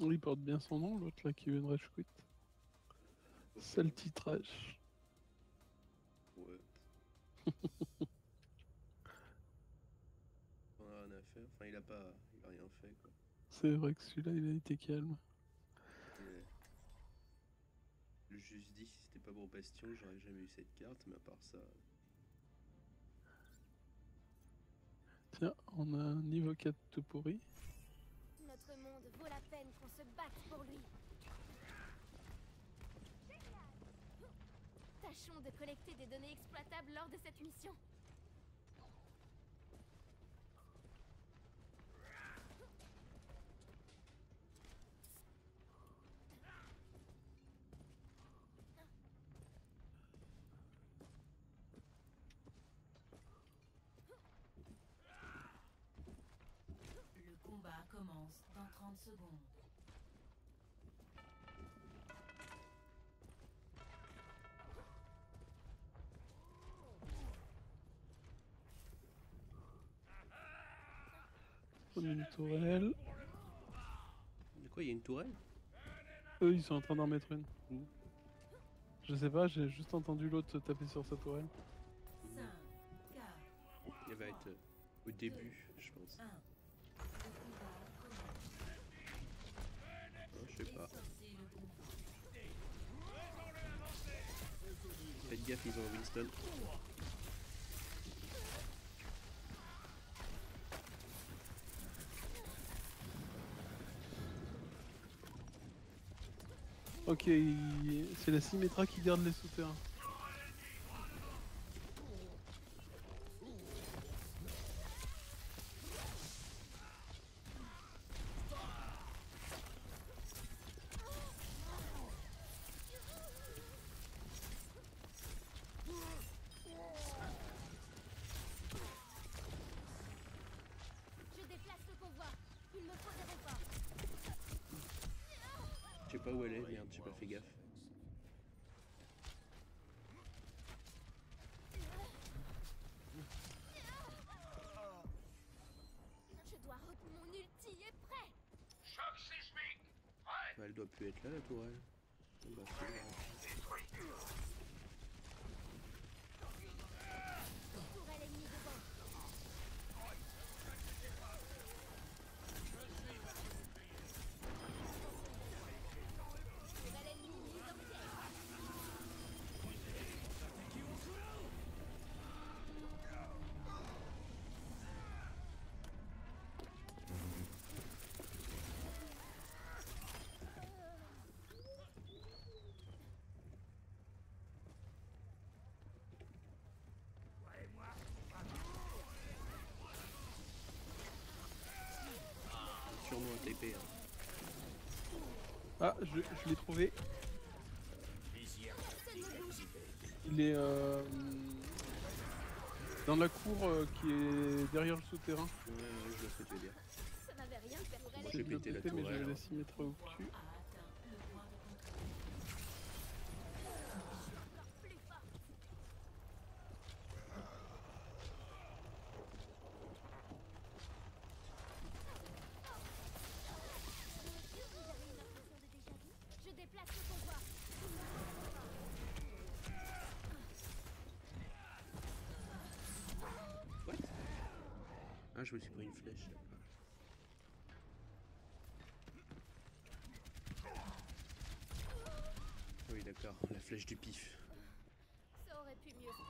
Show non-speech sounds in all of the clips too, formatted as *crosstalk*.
Il porte bien son nom, l'autre là qui vient de rage quit. Sale titrage. Ouais. *laughs* On a rien à faire. Enfin, il a pas. Il a rien fait quoi. C'est vrai que celui-là, il a été calme. Ouais. Le juste dit, si c'était pas pour Bastion, j'aurais jamais eu cette carte, mais à part ça. Tiens, on a un niveau 4 tout pourri. Monde vaut la peine qu'on se batte pour lui. Tâchons de collecter des données exploitables lors de cette mission. Le combat commence dans 30 secondes. On a une tourelle. De quoi, il y a une tourelle? Eux, ils sont en train d'en mettre une. Où Je sais pas, j'ai juste entendu l'autre taper sur sa tourelle. 5, 4, Elle va être euh, au début, je pense. 1. Le combat commence. Non, je sais pas. Exaucez le combat. Faites Ok, c'est la Symmetra qui garde les souterrains. Je déplace le convoi. Il me faut des renforts. Je sais pas où elle est, merde, j'ai pas fait gaffe. Je dois Mon ulti est prêt. Choc sismique Prêt Bah, elle doit plus être là, la tourelle. Bah, c'est grave. Détruit Tourelle ennemie devant. Tourelle ennemie mise en piège. Sûrement un TP. Hein. Ah, je, je l'ai trouvé. Il est euh, dans la cour euh, qui est derrière le souterrain. Ouais, ouais, je. Ça rien Moi, J'ai ennemie. pété la mais hein. la Symmetra au cul. A atteint le point de contrôle. Plus fort. Vous avez une impression de déjà vu Je déplace le convoi. What Ah, je me suis pris une flèche. Oui, d'accord, la flèche du pif. Ça aurait pu mieux se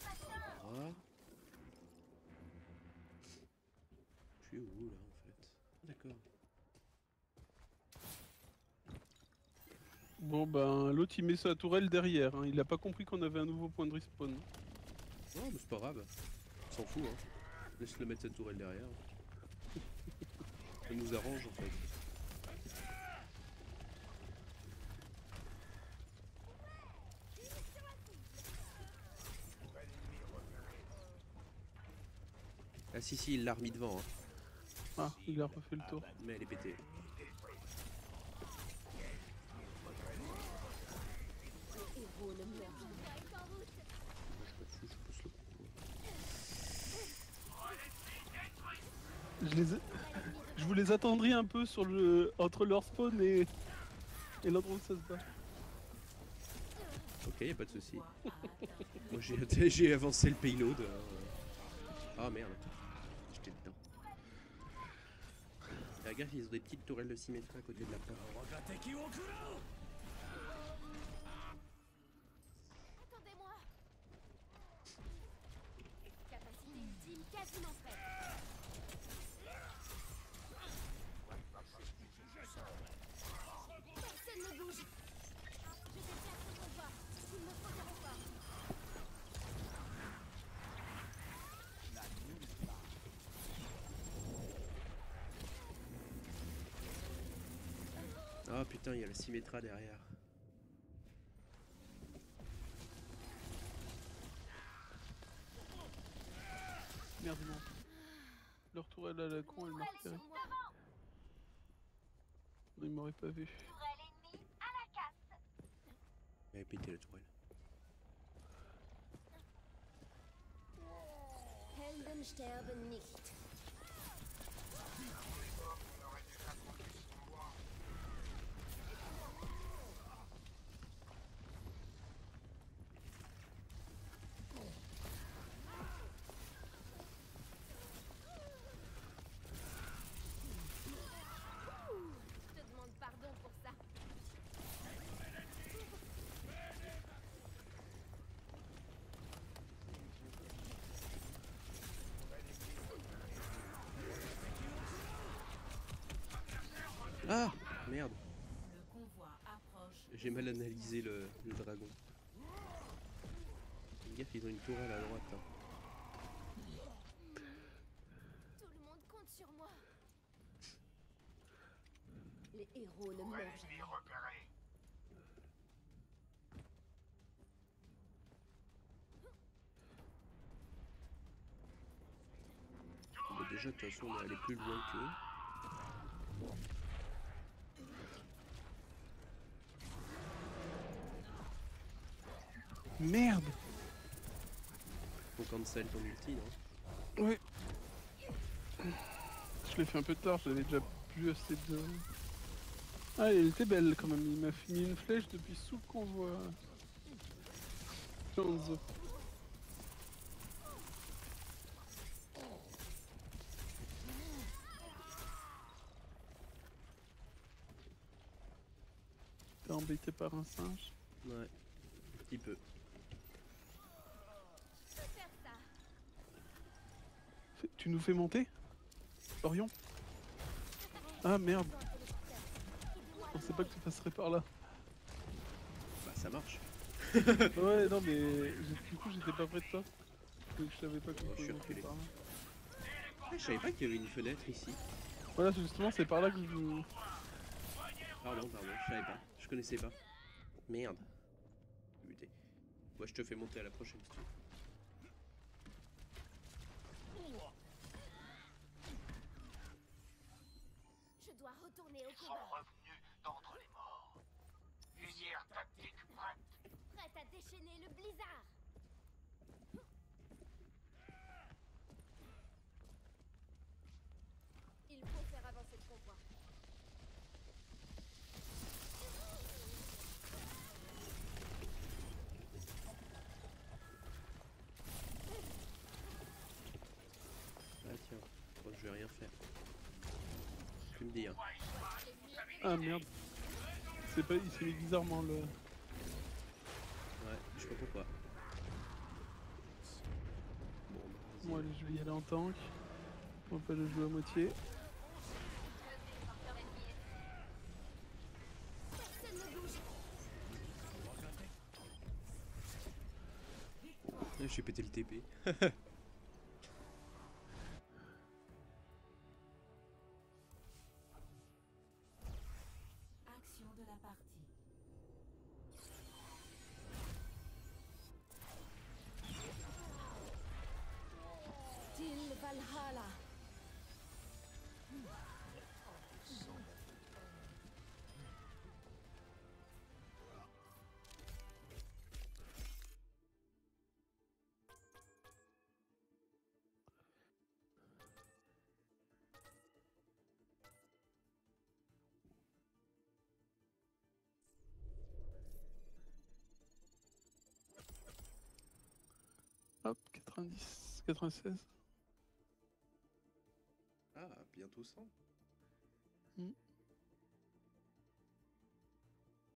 passer. Ah. Je suis où là en fait D'accord. Bon ben l'autre il met sa tourelle derrière, hein. il a pas compris qu'on avait un nouveau point de respawn. Non, mais c'est pas grave. On s'en fout, hein. Laisse-le mettre cette tourelle derrière. Ça nous arrange en fait. Ah si si, il l'a remis devant, hein. Ah, il a refait le tour. mais elle est pétée. Le héros ne meurt jamais. est en route. Je les je vous les attendris un peu sur le entre leur spawn et, et l'endroit où ça se bat. Ok, y a pas de souci. Moi j'ai avancé le payload. euh. Ah merde, j'étais dedans. Ah, gaffe, ils ont des petites tourelles de symétrie à côté de la porte. Quasiment le. Ah putain, il y a la symétra derrière. Merde, non. La con, elle m'a Tourelle repéré. sur moi. Non, ils m'auraient pas vu. Elle a pété la tourelle. Helden sterben nicht. Je te demande pardon pour ça. Ah Merde, Le convoi approche. j'ai mal analysé le, le dragon. Fais Gaffe, ils ont une tourelle à droite. hein. Tout le monde compte sur moi. Les héros ne meurent jamais. Bah, déjà, de toute façon, on est allé plus loin qu'eux. Merde Faut cancel ton ulti, non Ouais. Je l'ai fait un peu tard, j'avais déjà plus assez de... Ah, elle était belle quand même, il m'a mis une flèche depuis sous le convoi. Chanzo. T'es embêté par un singe? Ouais, un petit peu. Je peux faire ça. Fais- Tu nous fais monter? Orion? Ah merde, on sait pas que tu passerais par là. Bah, ça marche. *laughs* Ouais, non, mais du coup, j'étais pas près de toi. Donc, je savais pas que Oh, je suis par là. Ah, je savais pas qu'il y avait une fenêtre ici. Voilà, justement, c'est par là que je. Pardon, pardon, je savais pas. Je connaissais pas. Merde. Moi, je te fais monter à la prochaine. si tu veux. Je dois retourner au Ils sont combat. revenus d'entre les morts. Visière tactique prête. Prête à déchaîner le blizzard. Il faut faire avancer le convoi. Ah, tiens. Bon, je vais rien faire. Ah merde. C'est pas. Il s'est mis bizarrement le. Ouais, je sais pas pourquoi. Bon, bah. Moi, je vais y aller en tank. On va pas le jouer à moitié. Ah, J'ai pété le TP. *laughs* Valhalla. Hop, 90, 96. Bientôt 100. Hmm.